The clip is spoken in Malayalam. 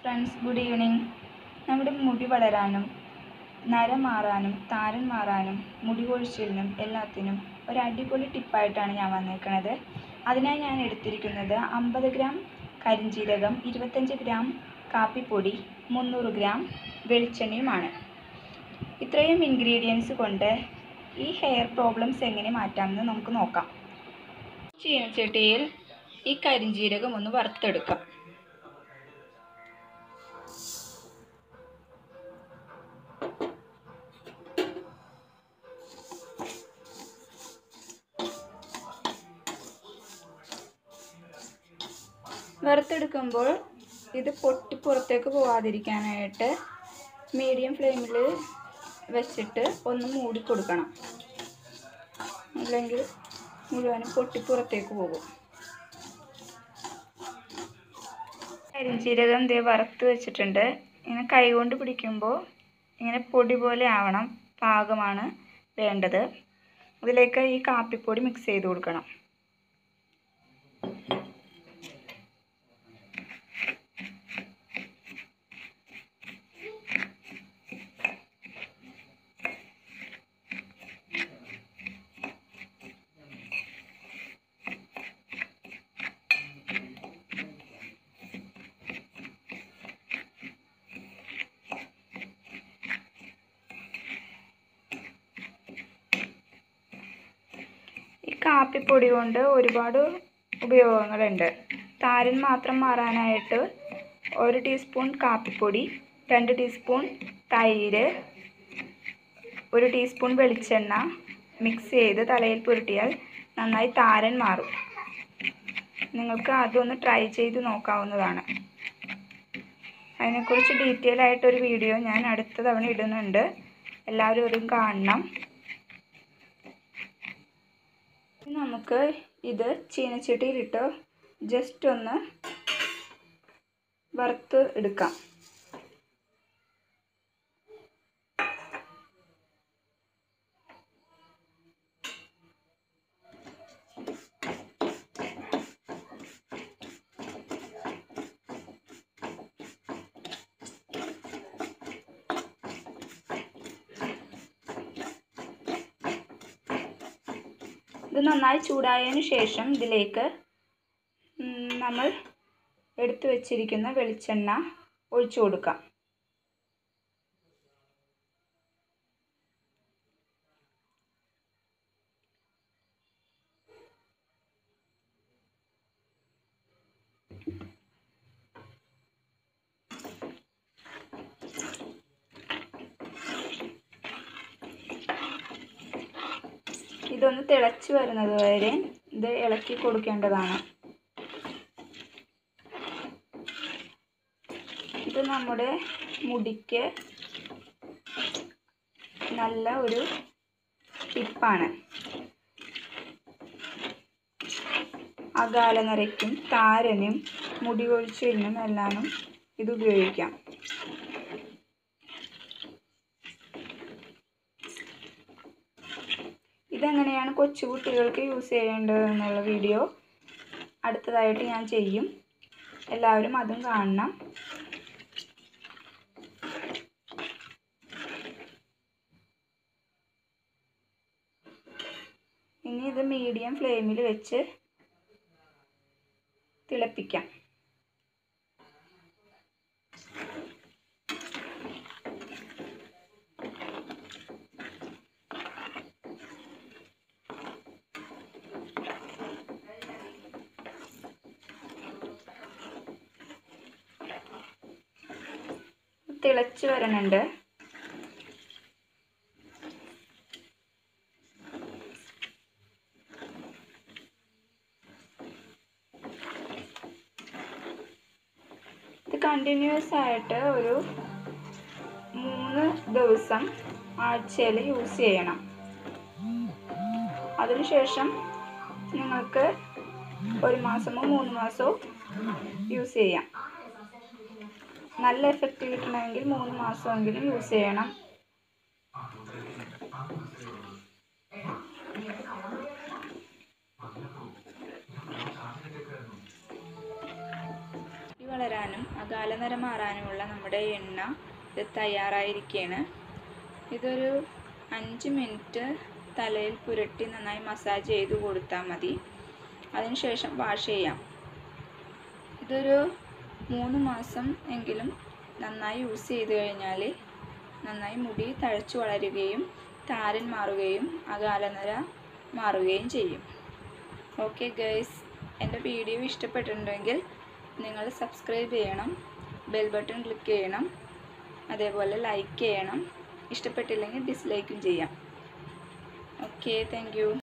Friends good evening. നമ്മുടെ മുടി വളരാനും നരം മാറാനും താരൻ മാറാനും മുടി കൊഴിച്ചിലിനും എല്ലാത്തിനും ഒരു അടിപൊളി ടിപ്പായിട്ടാണ് ഞാൻ വന്നേക്കണത്. അതിനായി ഞാൻ എടുത്തിരിക്കുന്നത് അമ്പത് ഗ്രാം കരിഞ്ജീരകം ഇരുപത്തഞ്ച് ഗ്രാം കാപ്പിപ്പൊടി മുന്നൂറ് ഗ്രാം വെളിച്ചെണ്ണയുമാണ്. ഇത്രയും ഇൻഗ്രീഡിയൻസ് കൊണ്ട് ഈ ഹെയർ പ്രോബ്ലംസ് എങ്ങനെ മാറ്റാമെന്ന് നമുക്ക് നോക്കാം. ചീനച്ചട്ടിയിൽ ഈ കരിഞ്ജീരകം ഒന്ന് വറുത്തെടുക്കാം. വറുത്തെടുക്കുമ്പോൾ ഇത് പൊട്ടി പുറത്തേക്ക് പോവാതിരിക്കാനായിട്ട് മീഡിയം ഫ്ലെയിമിൽ വെച്ചിട്ട് ഒന്ന് മൂടി കൊടുക്കണം. അല്ലെങ്കിൽ മുഴുവനും പൊട്ടി പുറത്തേക്ക് പോകും. കരിഞ്ചീരകം ദേ വറുത്ത് വെച്ചിട്ടുണ്ട്. ഇങ്ങനെ കൈകൊണ്ട് പിടിക്കുമ്പോൾ ഇങ്ങനെ പൊടി പോലെ ആവണം പാകമാണ് വേണ്ടത്. ഇതിലേക്ക് ഈ കാപ്പിപ്പൊടി മിക്സ് ചെയ്ത് കൊടുക്കണം ഈ കാപ്പിപ്പൊടി കൊണ്ട് ഒരുപാട് ഉപയോഗങ്ങളുണ്ട്. താരൻ മാത്രം മാറാനായിട്ട് ഒരു ടീസ്പൂൺ കാപ്പിപ്പൊടി രണ്ട് ടീസ്പൂൺ തൈര് ഒരു ടീസ്പൂൺ വെളിച്ചെണ്ണ മിക്സ് ചെയ്ത് തലയിൽ പുരട്ടിയാൽ നന്നായി താരൻ മാറും. നിങ്ങൾക്ക് അതൊന്ന് ട്രൈ ചെയ്ത് നോക്കാവുന്നതാണ്. അതിനെക്കുറിച്ച് ഡീറ്റെയിൽ ആയിട്ടൊരു വീഡിയോ ഞാൻ അടുത്ത തവണ ഇടുന്നുണ്ട്. എല്ലാവരും അതും കാണണം. നമുക്ക് ഇത് ചീനച്ചട്ടിയിലിട്ട് ജസ്റ്റ് ഒന്ന് വറുത്ത് എടുക്കാം. ഇത് നന്നായി ചൂടായതിനു ശേഷം ഇതിലേക്ക് നമ്മൾ എടുത്തു വച്ചിരിക്കുന്ന വെളിച്ചെണ്ണ ഒഴിച്ചു കൊടുക്കാം. ഇതൊന്ന് തിളച്ച് വരുന്നത് വരെ ഇത് ഇളക്കി കൊടുക്കേണ്ടതാണ്. ഇത് നമ്മുടെ മുടിക്ക് നല്ല ഒരു ടിപ്പാണ്. അകാല നിറയ്ക്കും താരനും മുടി കൊഴിച്ചിലിനും എല്ലാനും ഇത് ഉപയോഗിക്കാം. ഇതെങ്ങനെയാണ് കൊച്ചുകുട്ടികൾക്ക് യൂസ് ചെയ്യേണ്ടത് എന്നുള്ള വീഡിയോ അടുത്തതായിട്ട് ഞാൻ ചെയ്യും. എല്ലാവരും അതും കാണണം. ഇനി ഇത് മീഡിയം ഫ്ലെയിമിൽ വെച്ച് തിളപ്പിക്കാം. തിളച്ച് വരണുണ്ട്. ഇത് കണ്ടിന്യൂസ് ആയിട്ട് ഒരു മൂന്ന് ദിവസം ആഴ്ചയിൽ യൂസ് ചെയ്യണം. അതിനുശേഷം നിങ്ങൾക്ക് ഒരു മാസമോ മൂന്ന് മാസമോ യൂസ് ചെയ്യാം. നല്ല എഫക്റ്റ് കിട്ടണമെങ്കിൽ മൂന്ന് മാസമെങ്കിലും യൂസ് ചെയ്യണം. വളരാനും അകാലനര മാറാനുമുള്ള നമ്മുടെ എണ്ണ ഇത് തയ്യാറായിരിക്കുകയാണ് ഇതൊരു അഞ്ച് മിനിറ്റ് തലയിൽ പുരട്ടി നന്നായി മസാജ് ചെയ്ത് കൊടുത്താൽ മതി. അതിനുശേഷം വാഷ് ചെയ്യാം. ഇതൊരു മൂന്ന് മാസം എങ്കിലും നന്നായി യൂസ് ചെയ്ത് കഴിഞ്ഞാൽ നന്നായി മുടി തഴച്ചു വളരുകയും താരൻ മാറുകയും അകാലനര മാറുകയും ചെയ്യും. ഓക്കെ ഗൈസ് എന്റെ വീഡിയോ ഇഷ്ടപ്പെട്ടിട്ടുണ്ടെങ്കിൽ നിങ്ങൾ സബ്സ്ക്രൈബ് ചെയ്യണം ബെൽ ബട്ടൺ ക്ലിക്ക് ചെയ്യണം അതേപോലെ ലൈക്ക് ചെയ്യണം. ഇഷ്ടപ്പെട്ടില്ലെങ്കിൽ ഡിസ്ലൈക്കും ചെയ്യാം. Okay thank